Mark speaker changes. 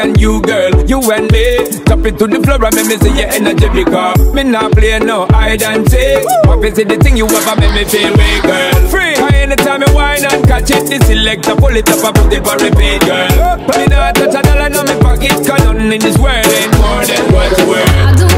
Speaker 1: and you,
Speaker 2: girl, you and me. Tap it to the floor and make me see your energy because me not play no hide and seek. What is it the thing you ever make me feel way, girl? Free. Anytime you whine and catch it, the selector pull it up and put it for repeat, girl. Me not touch a dollar in my pocket, cause nothing in this world ain't more than what's worth.